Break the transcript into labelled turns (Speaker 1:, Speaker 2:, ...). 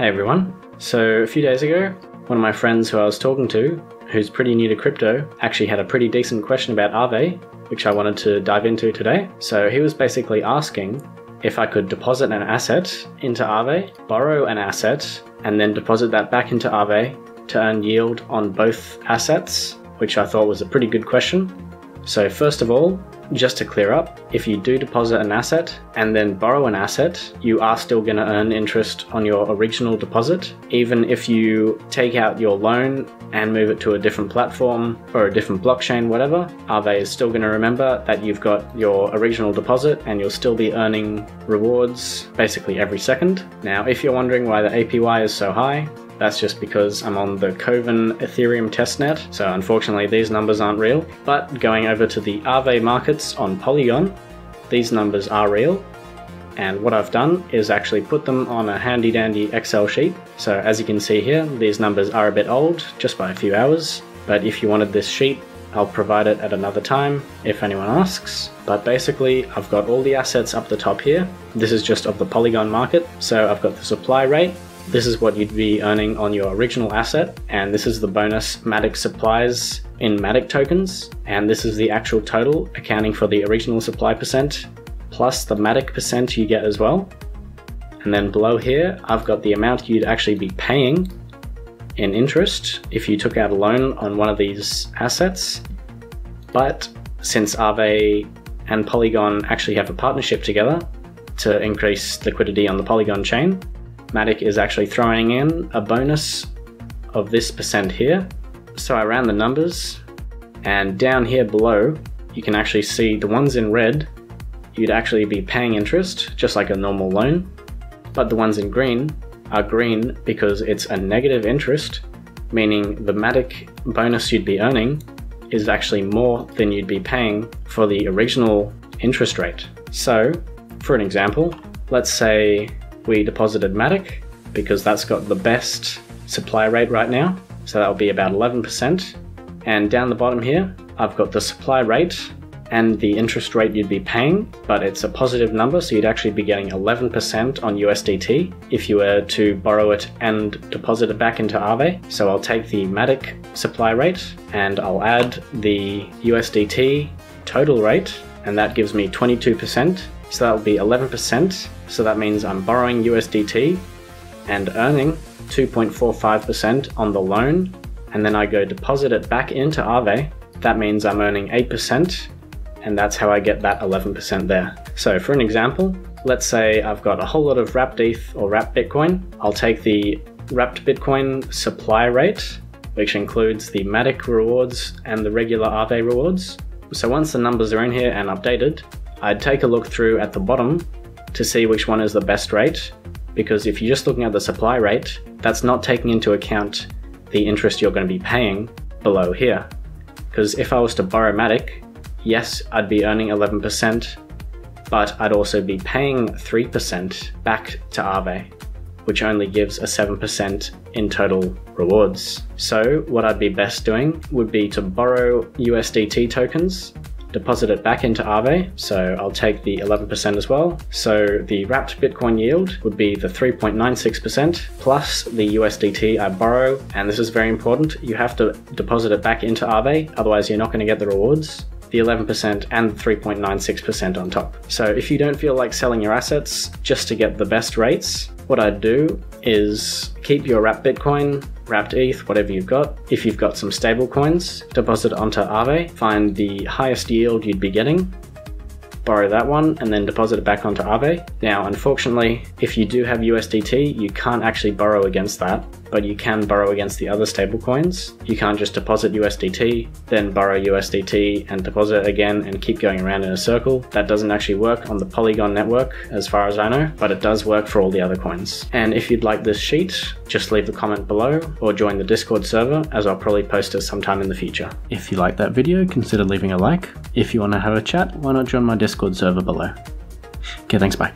Speaker 1: Hey everyone. So, a few days ago, one of my friends who I was talking to, who's pretty new to crypto, actually had a pretty decent question about Aave, which I wanted to dive into today. So, he was basically asking if I could deposit an asset into Aave, borrow an asset, and then deposit that back into Aave to earn yield on both assets, which I thought was a pretty good question. So, first of all, just to clear up, if you do deposit an asset and then borrow an asset, you are still going to earn interest on your original deposit, even if you take out your loan and move it to a different platform or a different blockchain, whatever. Aave is still going to remember that you've got your original deposit and you'll still be earning rewards basically every second. Now, if you're wondering why the APY is so high, that's just because I'm on the Kovan Ethereum testnet, so unfortunately these numbers aren't real. But going over to the Aave markets on Polygon, these numbers are real. And what I've done is actually put them on a handy dandy Excel sheet. So as you can see here, these numbers are a bit old, just by a few hours. But if you wanted this sheet, I'll provide it at another time if anyone asks. But basically, I've got all the assets up the top here. This is just of the Polygon market. So I've got the supply rate, this is what you'd be earning on your original asset, and this is the bonus Matic supplies in Matic tokens, and this is the actual total accounting for the original supply percent plus the Matic percent you get as well. And then below here, I've got the amount you'd actually be paying in interest if you took out a loan on one of these assets. But since Aave and Polygon actually have a partnership together to increase liquidity on the Polygon chain, Matic is actually throwing in a bonus of this percent here. So I ran the numbers and down here below, you can actually see the ones in red, you'd actually be paying interest just like a normal loan. But the ones in green are green because it's a negative interest, meaning the Matic bonus you'd be earning is actually more than you'd be paying for the original interest rate. So, for an example, let's say we deposited Matic because that's got the best supply rate right now. So that'll be about 11%. And down the bottom here, I've got the supply rate and the interest rate you'd be paying, but it's a positive number, so you'd actually be getting 11% on USDT if you were to borrow it and deposit it back into Aave. So I'll take the Matic supply rate and I'll add the USDT total rate, and that gives me 22%. So that will be 11%. So that means I'm borrowing USDT and earning 2.45% on the loan. And then I go deposit it back into Aave. That means I'm earning 8%. And that's how I get that 11% there. So for an example, let's say I've got a whole lot of wrapped ETH or wrapped Bitcoin. I'll take the wrapped Bitcoin supply rate, which includes the Matic rewards and the regular Aave rewards. So once the numbers are in here and updated, I'd take a look through at the bottom to see which one is the best rate, because if you're just looking at the supply rate, that's not taking into account the interest you're going to be paying below here. Because if I was to borrow Matic, yes, I'd be earning 11%, but I'd also be paying 3% back to Aave, which only gives a 7% in total rewards. So what I'd be best doing would be to borrow USDT tokens deposit it back into Aave. So I'll take the 11% as well. So the wrapped Bitcoin yield would be the 3.96% plus the USDT I borrow. And this is very important. You have to deposit it back into Aave, otherwise you're not going to get the rewards the 11% and 3.96% on top. So if you don't feel like selling your assets just to get the best rates, what I'd do is keep your wrapped Bitcoin, wrapped ETH, whatever you've got. If you've got some stable coins, deposit onto Aave, find the highest yield you'd be getting, borrow that one, and then deposit it back onto Aave. Now, unfortunately, if you do have USDT, you can't actually borrow against that but you can borrow against the other stablecoins. You can't just deposit USDT, then borrow USDT and deposit again and keep going around in a circle. That doesn't actually work on the Polygon network as far as I know, but it does work for all the other coins. And if you'd like this sheet, just leave a comment below or join the Discord server as I'll probably post it sometime in the future. If you like that video, consider leaving a like. If you want to have a chat, why not join my Discord server below. Okay, thanks, bye.